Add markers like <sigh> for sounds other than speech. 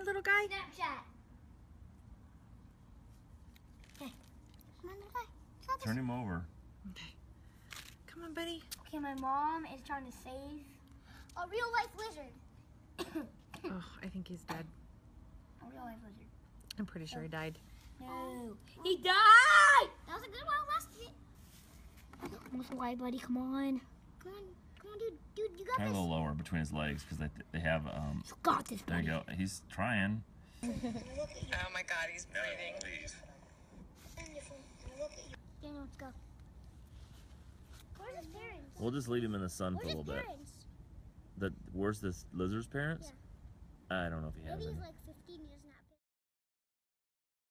on, little guy. Snapchat. Okay. Come on, little guy. Turn him over. Okay. Come on, buddy. Okay, my mom is trying to save a real life lizard. <coughs> Oh, I think he's dead. A real life lizard. I'm pretty sure he oh. died. No. Oh. He died! That was a good one. Last hit. What's the buddy? Come on. Come on, dude. Dude, you got Kind this. a little lower between his legs because they, they have. Um, You got this, there you go. He's trying. Oh my God, he's bleeding. Daniel, let's go. Where's his parents? We'll just leave him in the sun for Where's a his little bit. The where's this lizard's parents? I don't know if he has Maybe any. he's like